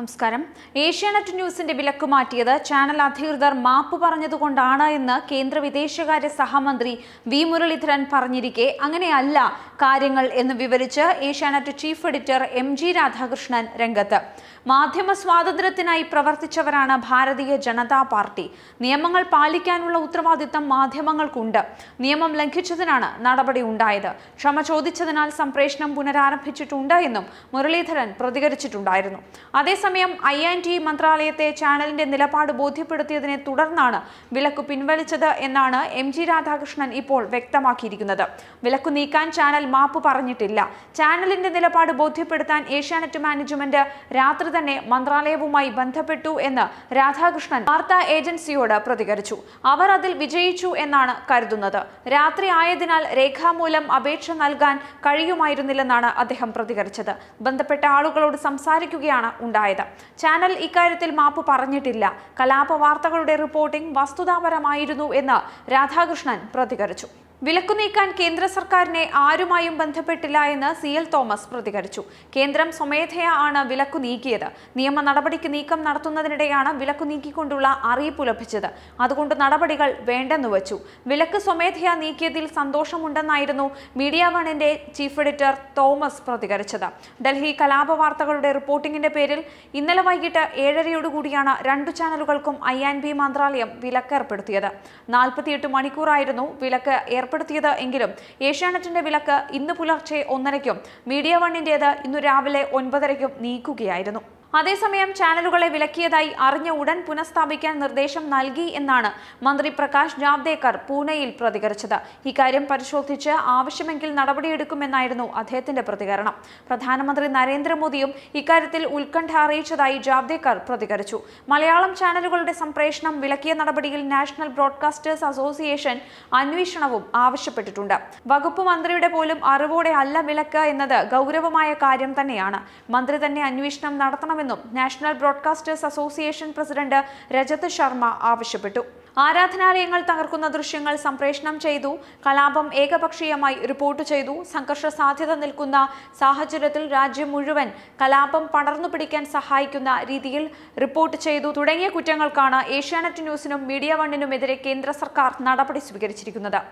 നമസ്കാരം. ഏഷ്യാനെറ്റ് ന്യൂസിന്റെ വിലക്ക് മാറ്റിയത് ചാനൽ അധികൃതർ മാപ്പ് പറഞ്ഞതുകൊണ്ടാണ് എന്ന് കേന്ദ്ര വിദേശകാര്യ സഹമന്ത്രി വി മുരളീധരൻ പറഞ്ഞിരിക്കെ അങ്ങനെയല്ല കാര്യങ്ങൾ എന്ന് വിവരിച്ച് Asianet chief editor M G Radhakrishnan രംഗത്ത്. മാധ്യമ സ്വാതന്ത്ര്യത്തിനായി പ്രവർത്തിച്ചവരാണ് ഭാരതീയ ജനതാ പാർട്ടി. നിയമങ്ങൾ പാലിക്കാനുള്ള ഉത്തരവാദിത്തം മാധ്യമങ്ങൾക്കുണ്ട്. നിയമം ലംഘിച്ചതിനാണ് നടപടി ഉണ്ടായത്. ക്ഷമ ചോദിച്ചതിനാൽ സംപ്രേഷണം പുനരാരംഭിച്ചിട്ടുണ്ട് എന്നും മുരളീധരൻ പ്രതികരിച്ചിട്ടുണ്ടായിരുന്നു. അതേസമയം ഐ ആൻഡ് ടി മന്ത്രാലയത്തെ ചാനലിന്റെ നിലപാട് ബോധ്യപ്പെടുത്തിയതിനെ തുടർന്നാണ് വിലക്കു പിൻവലിച്ചത് എന്നാണ് എം ജി രാധാകൃഷ്ണൻ ഇപ്പോൾ വ്യക്തമാക്കിയിരിക്കുന്നത്. വിലക്കു നീക്കാൻ ചാനൽ മാപ്പ് പറഞ്ഞിട്ടില്ല. ചാനലിന്റെ നിലപാട് ബോധ്യപ്പെടുത്താൻ ഏഷ്യാനെറ്റ് മാനേജ്മെന്റ് രാത്രി തന്നെ മന്ത്രാലയവുമായി ബന്ധപ്പെട്ടു എന്ന് രാധാകൃഷ്ണൻ വാർത്താ ഏജൻസിയോട് പ്രതികരിച്ചു. അവർ അതിൽ വിജയിച്ചു എന്നാണ് കരുതുന്നത്. രാത്രി ആയതിനാൽ രേഖാമൂലം അപേക്ഷ നൽകാൻ കഴിയുമായിരുന്നില്ലെന്നാണ് അദ്ദേഹം പ്രതികരിച്ചത്. ബന്ധപ്പെട്ട ആളുകളോട് സംസാരിക്കുകയാണ് ഉണ്ടായത്. ചാനൽ ഇക്കാര്യത്തിൽ മാപ്പ് പറഞ്ഞിട്ടില്ല. കലാപ വാർത്തകളുടെ റിപ്പോർട്ടിംഗ് വസ്തുതാപരമായിരുന്നു എന്ന് രാധാകൃഷ്ണൻ പ്രതികരിച്ചു. വിലക്കു നീക്കാൻ കേന്ദ്ര സർക്കാരിനെ ആരുമായും ബന്ധപ്പെട്ടില്ല എന്ന് സി എൽ തോമസ് പ്രതികരിച്ചു. കേന്ദ്രം സ്വമേധയാ ആണ് വിലക്കു നീക്കിയത്. നിയമ നടപടിക്ക് നീക്കം നടത്തുന്നതിനിടെയാണ് വിലക്കു നീക്കിക്കൊണ്ടുള്ള അറിയിപ്പ് ലഭിച്ചത്. അതുകൊണ്ട് നടപടികൾ വേണ്ടെന്ന് വച്ചു. വിലക്ക് സ്വമേധയാ നീക്കിയതിൽ സന്തോഷമുണ്ടെന്നായിരുന്നു മീഡിയ വണിന്റെ ചീഫ് എഡിറ്റർ തോമസ് പ്രതികരിച്ചത്. ഡൽഹി കലാപ വാർത്തകളുടെ റിപ്പോർട്ടിംഗിന്റെ പേരിൽ ഇന്നലെ വൈകിട്ട് ഏഴരയോടുകൂടിയാണ് രണ്ടു ചാനലുകൾക്കും ഐ ആൻഡ് ബി മന്ത്രാലയം വിലക്ക് ഏർപ്പെടുത്തിയത്. നാൽപ്പത്തിയെട്ട് മണിക്കൂറായിരുന്നു വിലക്ക് ഏർപ്പെടുത്തിയത്. എങ്കിലും ഏഷ്യാനെറ്റിന്റെ വിലക്ക് ഇന്ന് പുലർച്ചെ ഒന്നരയ്ക്കും മീഡിയ വണ്ണിന്റേത് ഇന്നു രാവിലെ ഒൻപതരയ്ക്കും നീക്കുകയായിരുന്നു. അതേസമയം ചാനലുകളെ വിലക്കിയതായി അറിഞ്ഞ ഉടൻ പുനഃസ്ഥാപിക്കാൻ നിർദ്ദേശം നൽകി എന്നാണ് മന്ത്രി പ്രകാശ് ജാവ്ദേക്കർ പൂനെയിൽ പ്രതികരിച്ചത്. ഇക്കാര്യം പരിശോധിച്ച് ആവശ്യമെങ്കിൽ നടപടിയെടുക്കുമെന്നായിരുന്നു അദ്ദേഹത്തിന്റെ പ്രതികരണം. പ്രധാനമന്ത്രി നരേന്ദ്രമോദിയും ഇക്കാര്യത്തിൽ ഉത്കണ്ഠ അറിയിച്ചതായി ജാവ്ദേക്കർ പ്രതികരിച്ചു. മലയാളം ചാനലുകളുടെ സംപ്രേഷണം വിലക്കിയ നടപടിയിൽ നാഷണൽ ബ്രോഡ്കാസ്റ്റേഴ്സ് അസോസിയേഷൻ അന്വേഷണവും ആവശ്യപ്പെട്ടിട്ടുണ്ട്. വകുപ്പ് മന്ത്രിയുടെ പോലും അറിവോടെ അല്ല വിലക്ക് എന്നത് ഗൗരവമായ കാര്യം തന്നെയാണ്. മന്ത്രി തന്നെ അന്വേഷണം നടത്തണമെന്നും national broadcasters association president Rajat Sharma ആവശ്യപ്പെട്ടു. ആരാധനാലയങ്ങൾ തകർക്കുന്ന ദൃശ്യങ്ങൾ സംപ്രേഷണം ചെയ്തു. കലാപം ഏകപക്ഷീയമായി റിപ്പോർട്ട് ചെയ്തു. സംഘർഷ സാധ്യത നിൽക്കുന്ന സാഹചര്യത്തിൽ രാജ്യം മുഴുവൻ കലാപം പടർന്നു പിടിക്കാൻ സഹായിക്കുന്ന രീതിയിൽ റിപ്പോർട്ട് ചെയ്തു. തുടങ്ങിയ കുറ്റങ്ങൾക്കാണ് ഏഷ്യാനെറ്റ് ന്യൂസിനും മീഡിയ വണ്ണിനുമെതിരെ കേന്ദ്ര സർക്കാർ നടപടി സ്വീകരിച്ചിരിക്കുന്നത്.